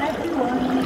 everyone.